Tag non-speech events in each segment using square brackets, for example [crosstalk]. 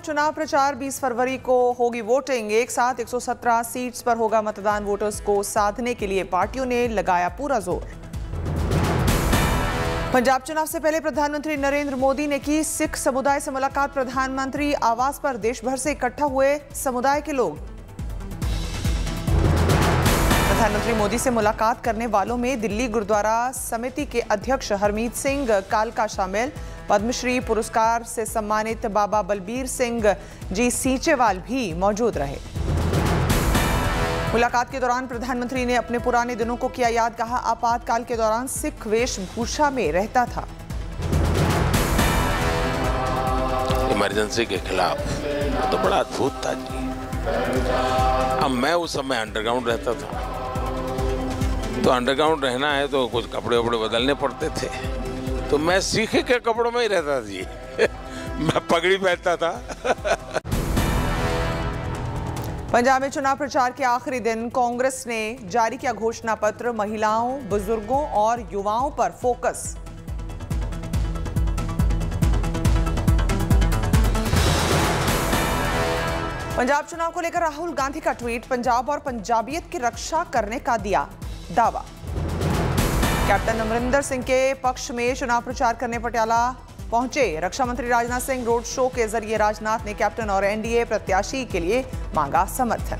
चुनाव प्रचार 20 फरवरी को होगी वोटिंग। एक साथ 117 सीट्स पर होगा मतदान। वोटर्स को साधने के लिए पार्टियों ने लगाया पूरा ज़ोर। पंजाब चुनाव से पहले प्रधानमंत्री नरेंद्र मोदी ने की सिख समुदाय से मुलाकात। प्रधानमंत्री आवास पर देश भर से इकट्ठा हुए समुदाय के लोग। प्रधानमंत्री मोदी से मुलाकात करने वालों में दिल्ली गुरुद्वारा समिति के अध्यक्ष हरमीत सिंह, कालका शामिल। पद्मश्री पुरस्कार से सम्मानित बाबा बलबीर सिंह जी सीचेवाल भी मौजूद रहे। मुलाकात के दौरान प्रधानमंत्री ने अपने पुराने दिनों को किया याद, कहा, आपातकाल के दौरान सिख वेशभूषा में रहता था। इमरजेंसी के खिलाफ तो बड़ा अद्भुत था जी। अब मैं उस समय अंडरग्राउंड रहता था। तो अंडरग्राउंड रहना है तो कुछ कपड़े वपड़े बदलने पड़ते थे। तो मैं सीखे के कपड़ों में ही रहता जी। [laughs] मैं पगड़ी पहनता था। पंजाब में चुनाव प्रचार के आखिरी दिन कांग्रेस ने जारी किया घोषणा पत्र, महिलाओं, बुज़ुर्गों और युवाओं पर फोकस। पंजाब चुनाव को लेकर राहुल गांधी का ट्वीट, पंजाब और पंजाबियत की रक्षा करने का दिया दावा। कैप्टन अमरिंदर सिंह के पक्ष में चुनाव प्रचार करने पटियाला पहुँचे। रक्षा मंत्री राजनाथ सिंह रोड शो के ज़रिए राजनाथ ने कैप्टन और एनडीए प्रत्याशी के लिए मांगा समर्थन।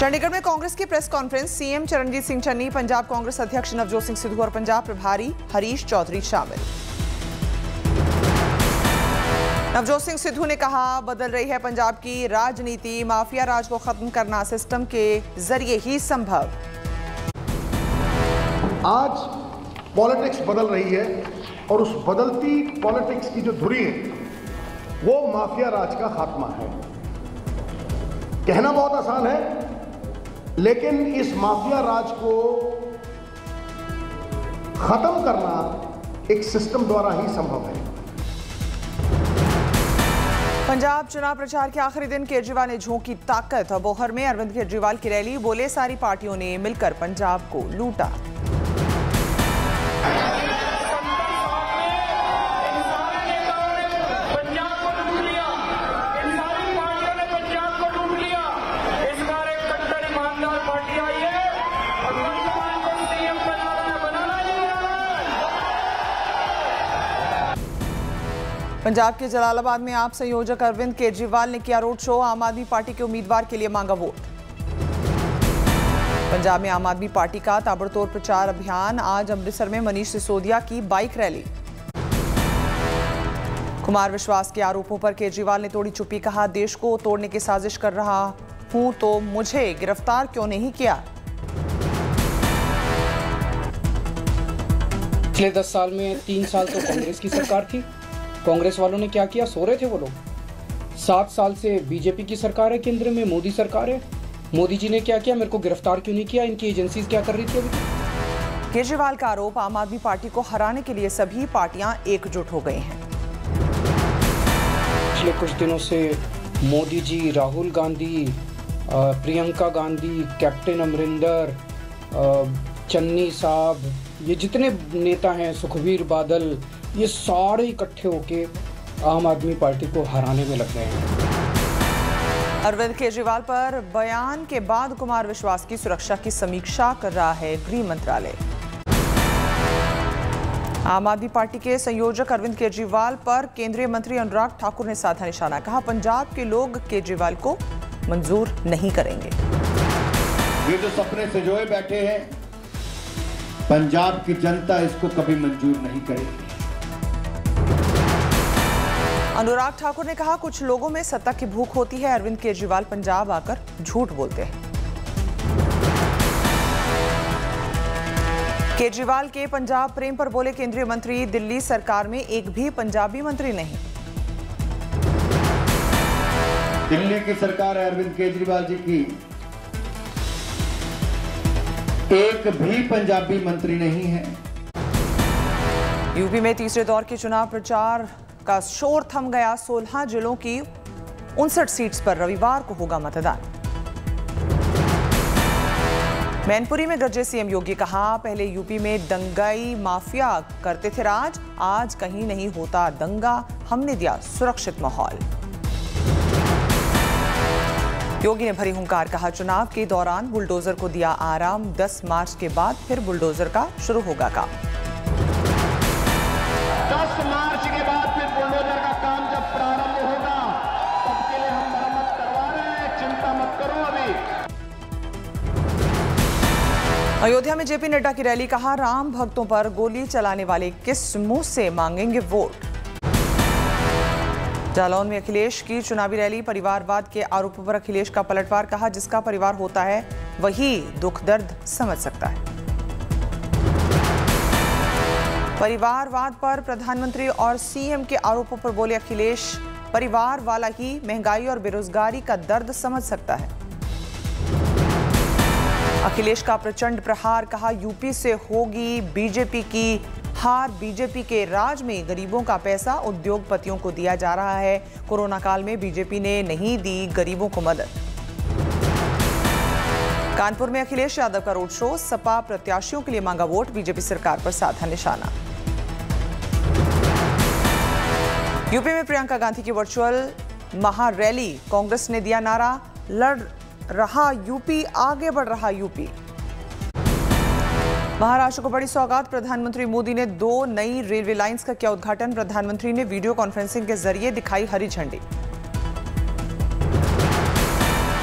चंडीगढ़ में कांग्रेस की press conference, CM Charanjit Singh Channi, Punjab Congress अध्यक्ष नवजोत सिंह सिद्धू और पंजाब प्रभारी हरीश चौधरी शामिल। नवजोत सिंह सिद्धू ने कहा, बदल रही है पंजाब की राजनीति, माफिया राज को खत्म करना सिस्टम के ज़रिए ही संभव। आज पॉलिटिक्स बदल रही है और उस बदलती पॉलिटिक्स की जो धुरी है, वो माफिया राज का खात्मा है। कहना बहुत आसान है, लेकिन इस माफिया राज को खत्म करना एक सिस्टम द्वारा ही संभव है। पंजाब चुनाव प्रचार के आखिरी दिन केजरीवाल ने झोंकी ताकत बोहर में अरविंद केजरीवाल की रैली, बोले सारी पार्टियों ने मिलकर पंजाब को लूटा। पंजाब के जलालाबाद में आप संयोजक अरविंद केजरीवाल ने किया रोड शो, आम आदमी पार्टी के उम्मीदवार के लिए मांगा वोट। पंजाब में आम आदमी पार्टी का ताबड़तोड़ प्रचार अभियान, आज अमृतसर में मनीष सिसोदिया की बाइक रैली। कुमार विश्वास के आरोपों पर केजरीवाल ने तोड़ी चुप्पी कहा, देश को तोड़ने की साजिश कर रहा हूँ तो मुझे गिरफ़्तार क्यों नहीं किया? पिछले दस साल में तीन साल तो कांग्रेस की सरकार थी। कांग्रेस वालों ने क्या किया? सो रहे थे वो लोग। सात साल से बीजेपी की सरकार है केंद्र में मोदी सरकार है। मोदी जी ने क्या किया? मेरे को गिरफ़्तार क्यों नहीं किया? इनकी एजेंसीज क्या कर रही थी अभी? केजरीवाल का आरोप आम आदमी पार्टी को हराने के लिए सभी पार्टियाँ एकजुट हो गई हैं। पिछले कुछ दिनों से मोदी जी राहुल गांधी प्रियंका गांधी कैप्टन अमरिंदर चन्नी साहब ये जितने नेता हैं सुखबीर बादल ये सारे इकट्ठे होके आम आदमी पार्टी को हराने में लग गए हैं। अरविंद केजरीवाल पर बयान के बाद कुमार विश्वास की सुरक्षा की समीक्षा कर रहा है गृह मंत्रालय। आम आदमी पार्टी के संयोजक अरविंद केजरीवाल पर केंद्रीय मंत्री अनुराग ठाकुर ने साधा निशाना कहा पंजाब के लोग केजरीवाल को मंजूर नहीं करेंगे। ये जो सपने सजोए बैठे हैं पंजाब की जनता इसको कभी मंजूर नहीं करेगी। अनुराग ठाकुर ने कहा कुछ लोगों में सत्ता की भूख होती है। अरविंद केजरीवाल पंजाब आकर झूठ बोलते हैं। केजरीवाल के पंजाब प्रेम पर बोले केंद्रीय मंत्री दिल्ली सरकार में एक भी पंजाबी मंत्री नहीं। दिल्ली की सरकार है अरविंद केजरीवाल जी की। एक भी पंजाबी मंत्री नहीं है। यूपी में तीसरे दौर के चुनाव प्रचार का शोर थम गया। 16 जिलों की उनसठ सीट्स पर रविवार को होगा मतदान। मैनपुरी में गरजे सीएम योगी कहा, पहले यूपी में दंगाई माफिया करते थे राज, आज कहीं नहीं होता दंगा, हमने दिया सुरक्षित माहौल। योगी ने भरी हुंकार कहा, चुनाव के दौरान बुलडोजर को दिया आराम 10 मार्च के बाद फिर बुलडोजर का शुरू होगा काम। अयोध्या में जेपी नड्डा की रैली, कहा राम भक्तों पर गोली चलाने वाले किस मुँह से मांगेंगे वोट? जालौन में अखिलेश की चुनावी रैली, परिवारवाद के आरोपों पर अखिलेश का पलटवार, कहा जिसका परिवार होता है, वही दुख दर्द समझ सकता है। परिवारवाद पर प्रधानमंत्री और सीएम के आरोपों पर बोले अखिलेश, परिवार वाला ही महँगाई और बेरोजगारी का दर्द समझ सकता है। अखिलेश का प्रचंड प्रहार, कहा यूपी से होगी बीजेपी की हार। बीजेपी के राज में गरीबों का पैसा उद्योगपतियों को दिया जा रहा है। कोरोना काल में बीजेपी ने नहीं दी गरीबों को मदद। कानपुर में अखिलेश यादव का रोड शो, सपा प्रत्याशियों के लिए मांगा वोट, बीजेपी सरकार पर साधा निशाना। यूपी में प्रियंका गांधी की वर्चुअल महारैली, कांग्रेस ने दिया नारा, लड़ रहा यूपी, आगे बढ़ रहा यूपी। महाराष्ट्र को बड़ी सौगात। प्रधानमंत्री मोदी ने दो नई रेलवे लाइंस का किया उद्घाटन। प्रधानमंत्री ने वीडियो कॉन्फ्रेंसिंग के ज़रिए दिखाई हरी झंडी।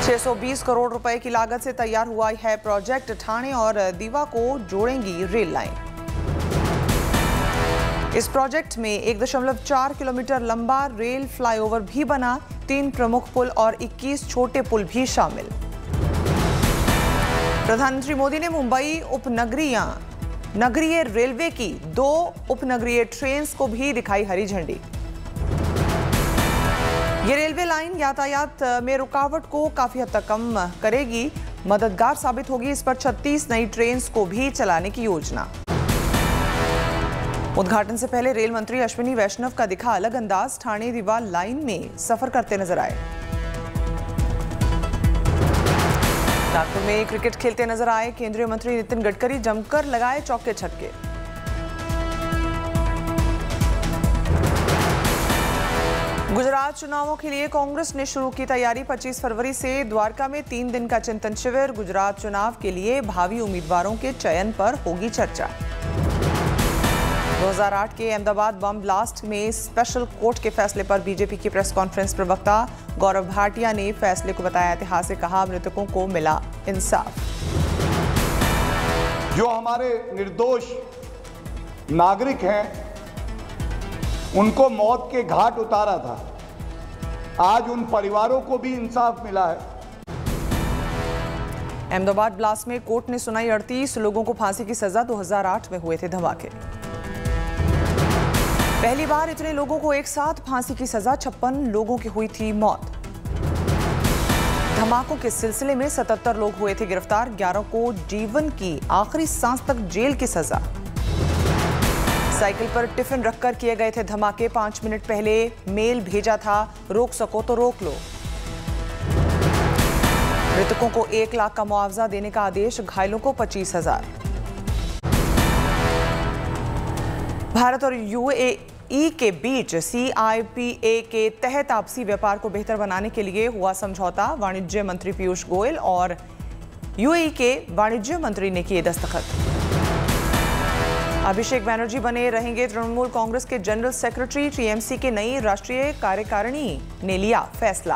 620 करोड़ रुपए की लागत से तैयार हुआ है प्रोजेक्ट। ठाणे और दीवा को जोड़ेंगी रेल लाइन। इस प्रोजेक्ट में 1.4 किलोमीटर लंबा रेल फ्लाईओवर भी बना। तीन प्रमुख पुल और 21 छोटे पुल भी शामिल। प्रधानमंत्री मोदी ने मुंबई उपनगरीय, नगरीय रेलवे की दो उपनगरीय ट्रेन्स को भी दिखाई हरी झंडी। ये रेलवे लाइन यातायात में रुकावट को काफ़ी हद तक कम करेगी। मददगार साबित होगी इस पर 36 नई ट्रेन को भी चलाने की योजना। उद्घाटन से पहले रेल मंत्री अश्विनी वैष्णव का दिखा अलग अंदाज, ठाणे दीवा लाइन में सफ़र करते नज़र आए। नागपुर में क्रिकेट खेलते नज़र आए। केंद्रीय मंत्री नितिन गडकरी जमकर लगाए चौके छक्के। गुजरात चुनावों के लिए कांग्रेस ने शुरू की तैयारी। 25 फरवरी से द्वारका में तीन दिन का चिंतन शिविर। गुजरात चुनाव के लिए भावी उम्मीदवारों के चयन पर होगी चर्चा। 2008 के अहमदाबाद बम ब्लास्ट में स्पेशल कोर्ट के फैसले पर बीजेपी की प्रेस कॉन्फ्रेंस प्रवक्ता गौरव भाटिया ने फैसले को बताया ऐतिहासिक कहा मृतकों को मिला इंसाफ। जो हमारे निर्दोष नागरिक हैं उनको मौत के घाट उतारा था। आज उन परिवारों को भी इंसाफ मिला है। अहमदाबाद ब्लास्ट में कोर्ट ने सुनाई अड़तीस लोगों को फांसी की सजा 2008 में हुए थे धमाके। पहली बार इतने लोगों को एक साथ फांसी की सजा, छप्पन लोगों की हुई थी मौत। धमाकों के सिलसिले में 77 लोग हुए थे गिरफ़्तार 11 को जीवन की आखिरी सांस तक जेल की सजा। साइकिल पर टिफ़िन रखकर किए गए थे धमाके, पाँच मिनट पहले मेल भेजा था, रोक सको तो रोक लो। मृतकों को एक लाख का मुआवजा देने का आदेश, घायलों को पच्चीस हज़ार। भारत और यूएई के बीच सीआईपीए के तहत आपसी व्यापार को बेहतर बनाने के लिए हुआ समझौता, वाणिज्य मंत्री पीयूष गोयल और यूएई के वाणिज्य मंत्री ने किए दस्तखत। अभिषेक बैनर्जी बने रहेंगे तृणमूल कांग्रेस के जनरल सेक्रेटरी, टीएमसी के नई राष्ट्रीय कार्यकारिणी ने लिया फैसला।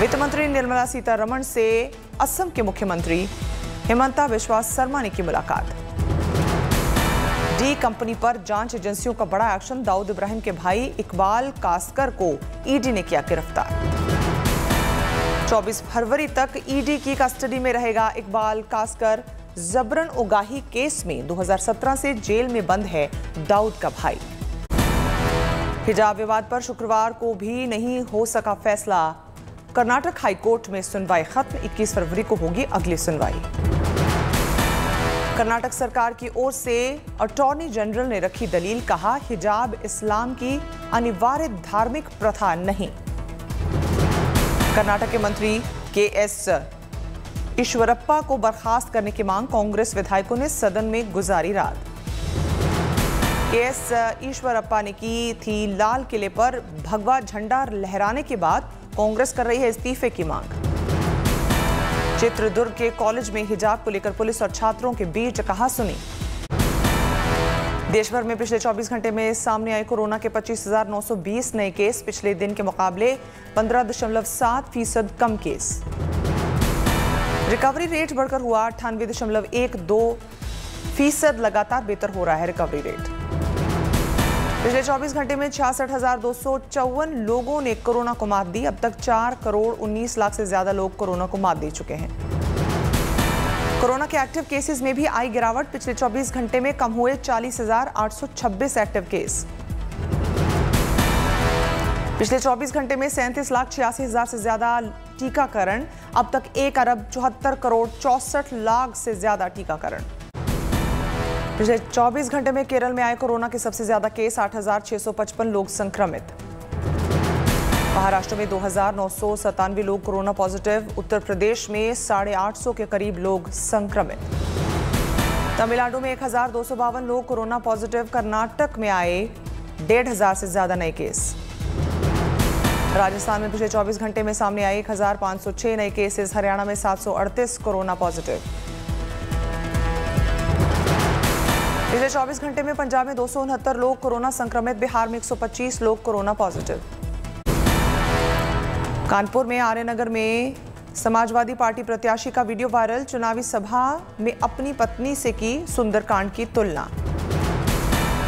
वित्त मंत्री निर्मला सीतारमण से असम के मुख्यमंत्री, हिमंता विश्वास शर्मा ने की मुलाकात। डी कंपनी पर जाँच एजेंसियों का बड़ा एक्शन, दाऊद इब्राहिम के भाई इकबाल कास्कर को ईडी ने किया गिरफ़्तार। 24 फरवरी तक ईडी की कस्टडी में रहेगा इकबाल कास्कर। जबरन उगाही केस में 2017 से जेल में बंद है दाऊद का भाई। हिजाब विवाद पर शुक्रवार को भी नहीं हो सका फैसला। कर्नाटक हाईकोर्ट में सुनवाई खत्म 21 फरवरी को होगी अगली सुनवाई। कर्नाटक सरकार की ओर से अटॉर्नी जनरल ने रखी दलील, कहा, हिजाब इस्लाम की अनिवार्य धार्मिक प्रथा नहीं। कर्नाटक के मंत्री के एस ईश्वरप्पा को बर्खास्त करने की मांग, कांग्रेस विधायकों ने सदन में गुजारी रात। के एस ईश्वरप्पा ने की थी लाल किले पर भगवा झंडा लहराने के बाद कांग्रेस कर रही है इस्तीफे की मांग। चित्रदुर्ग के कॉलेज में हिजाब को लेकर पुलिस और छात्रों के बीच कहा सुनी देश भर में पिछले 24 घंटे में सामने आए कोरोना के 25,920 नए केस। पिछले दिन के मुकाबले 15.7 फ़ीसद कम केस। रिकवरी रेट बढ़कर हुआ अट्ठानवे फ़ीसद। लगातार बेहतर हो रहा है रिकवरी रेट। पिछले 24 घंटे में छियासठ हज़ार दो सौ चौवन लोगों ने कोरोना को मात दी। अब तक चार करोड़ उन्नीस लाख से ज़्यादा लोग कोरोना को मात दे चुके हैं। कोरोना के एक्टिव केसेस में भी आई गिरावट। पिछले 24 घंटे में कम हुए 40,826 एक्टिव केस। पिछले 24 घंटे में सैंतीस लाख छियासी हज़ार से ज़्यादा टीकाकरण। अब तक एक अरब चौहत्तर करोड़ चौसठ लाख से ज़्यादा टीकाकरण। पिछले 24 घंटे में केरल में आए कोरोना के सबसे ज़्यादा केस 8,655 लोग संक्रमित। महाराष्ट्र में दो हज़ार नौ सौ सत्तानवे लोग कोरोना पॉजिटिव उत्तर प्रदेश में साढ़े आठ के करीब लोग संक्रमित। तमिलनाडु में एक हज़ार दो सौ बावन लोग कोरोना पॉजिटिव कर्नाटक में आए डेढ़ हज़ार से ज़्यादा नए केस। राजस्थान में पिछले 24 घंटे में सामने आए 1506 नए केसेस हरियाणा में 738 कोरोना पॉजिटिव। पिछले 24 घंटे में पंजाब में दो सौ उनहत्तर लोग कोरोना संक्रमित, बिहार में 125 लोग कोरोना पॉजिटिव। कानपुर में आर्यनगर में समाजवादी पार्टी प्रत्याशी का वीडियो वायरल, चुनावी सभा में अपनी पत्नी से की सुंदरकांड की तुलना।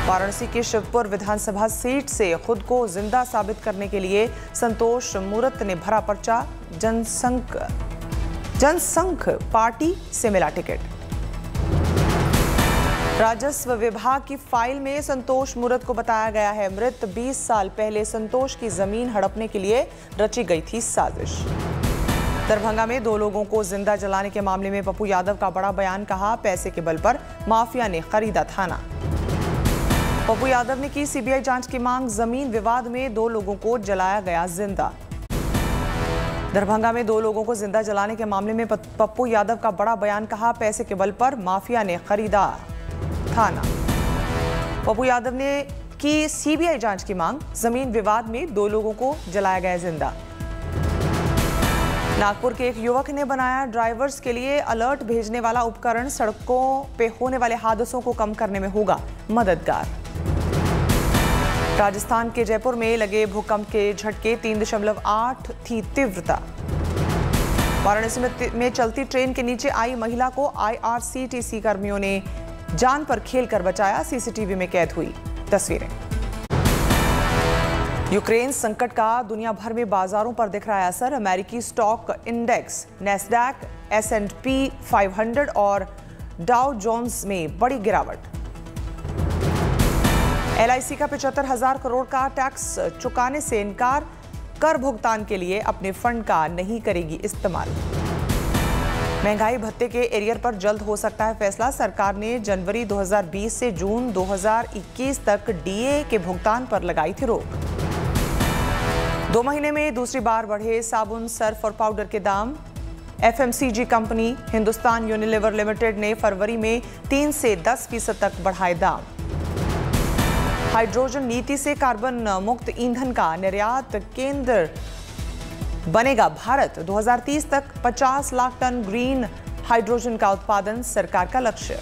वाराणसी के शिवपुर विधानसभा सीट से खुद को ज़िंदा साबित करने के लिए संतोष मूर्त ने भरा पर्चा, जनसंघ जनसंघ पार्टी से मिला टिकट। राजस्व विभाग की फ़ाइल में संतोष मूर्त को बताया गया है। मृत 20 साल पहले संतोष की ज़मीन हड़पने के लिए रची गई थी साजिश। दरभंगा में दो लोगों को ज़िंदा जलाने के मामले में पप्पू यादव का बड़ा बयान कहा, पैसे के बल पर माफिया ने खरीदा थाना। पप्पू यादव ने की सीबीआई जाँच की मांग, ज़मीन विवाद में दो लोगों को जलाया गया ज़िंदा। दरभंगा में दो लोगों को ज़िंदा जलाने के मामले में पप्पू यादव का बड़ा बयान कहा, पैसे के बल पर माफिया ने खरीदा। थाना पप्पू यादव ने की सीबीआई जाँच की मांग ज़मीन विवाद में दो लोगों को जलाया गया ज़िंदा। नागपुर के एक युवक ने बनाया ड्राइवर्स के लिए अलर्ट भेजने वाला उपकरण सड़कों पे होने वाले हादसों को कम करने में होगा मददगार। राजस्थान के जयपुर में लगे भूकंप के झटके तीन दशमलव आठ थी तीव्रता। वाराणसी में, चलती ट्रेन के नीचे आई महिला को आईआरसीटीसी कर्मियों ने जान पर खेलकर बचाया, सीसीटीवी में कैद हुई। तस्वीरें। यूक्रेन संकट का दुनिया भर में बाजारों पर दिख रहा है असर। अमेरिकी stock index, Nasdaq S and P 500 और डाउ जोन्स में बड़ी गिरावट। एलआईसी का पिछहत्तर हज़ार करोड़ का टैक्स चुकाने से इनकार, कर भुगतान के लिए अपने फंड का नहीं करेगी इस्तेमाल। महँगाई भत्ते के एरियर पर जल्द हो सकता है फैसला। सरकार ने जनवरी 2020 से जून 2021 तक डीए के भुगतान पर लगाई थी रोक। दो महीने में दूसरी बार बढ़े साबुन, सर्फ और पाउडर के दाम। FMCG company, Hindustan Unilever limited ने फरवरी में तीन से दस फ़ीसद तक बढ़ाए दाम। हाइड्रोजन नीति से कार्बन मुक्त ईंधन का निर्यात केंद्र बनेगा भारत। 2030 तक 50 लाख टन ग्रीन हाइड्रोजन का उत्पादन सरकार का लक्ष्य।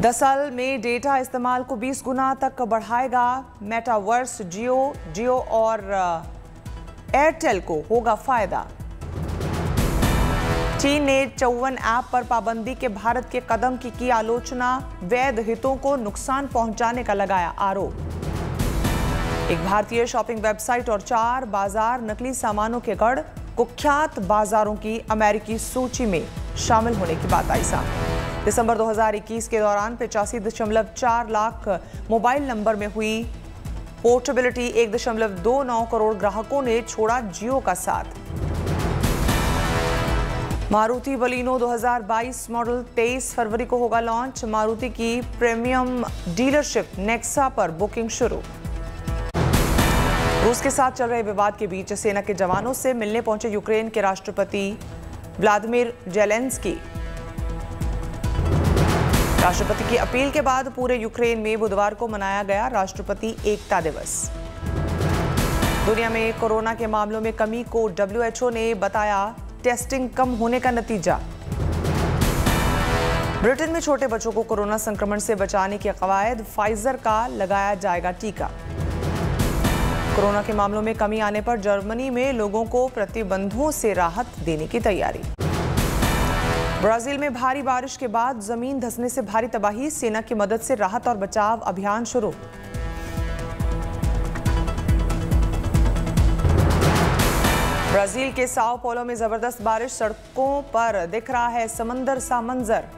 दस साल में डेटा इस्तेमाल को 20 गुना तक बढ़ाएगा मेटावर्स, जियो जियो और एयरटेल को होगा फ़ायदा। चीन ने चौवन ऐप पर पाबंदी के भारत के कदम की की आलोचना, वैध हितों को नुकसान पहुँचाने का लगाया आरोप। एक भारतीय शॉपिंग वेबसाइट और चार बाज़ार नकली सामानों के गढ़, कुख्यात बाजारों की अमेरिकी सूची में शामिल होने की बात आई सामने। दिसंबर 2021 के दौरान पिचासी दशमलव चार लाख मोबाइल नंबर में हुई पोर्टेबिलिटी, एक दशमलव दो नौ करोड़ ग्राहकों ने छोड़ा जियो का साथ। मारुति बलिनो 2022 मॉडल 23 फरवरी को होगा लॉन्च। मारुति की प्रीमियम डीलरशिप नेक्सा पर बुकिंग शुरू। रूस के साथ चल रहे विवाद के बीच सेना के जवानों से मिलने पहुँचे यूक्रेन के राष्ट्रपति व्लादिमीर जेलेंस्की। राष्ट्रपति की अपील के बाद पूरे यूक्रेन में बुधवार को मनाया गया राष्ट्रपति एकता दिवस। दुनिया में कोरोना के मामलों में कमी को डब्ल्यूएचओ ने बताया, टेस्टिंग कम होने का नतीजा। ब्रिटेन में छोटे बच्चों को कोरोना संक्रमण से बचाने की कवायद, फाइजर का लगाया जाएगा टीका। कोरोना के मामलों में कमी आने पर जर्मनी में लोगों को प्रतिबंधों से राहत देने की तैयारी। ब्राज़ील में भारी बारिश के बाद ज़मीन धंसने से भारी तबाही, सेना की मदद से राहत और बचाव अभियान शुरू। ब्राज़ील के साओ पोलो में ज़बरदस्त बारिश, सड़कों पर दिख रहा है समंदर सा मंजर।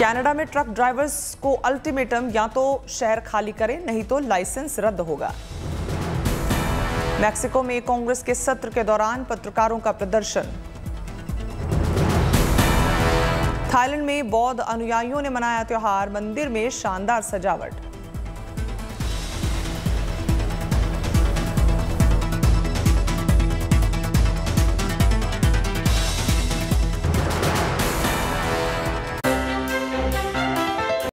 कनाडा में ट्रक ड्राइवर्स को अल्टीमेटम या तो शहर खाली करें, नहीं तो लाइसेंस रद्द होगा। मैक्सिको में कांग्रेस के सत्र के दौरान पत्रकारों का प्रदर्शन। थाईलैंड में बौद्ध अनुयायियों ने मनाया त्योहार, मंदिर में शानदार सजावट।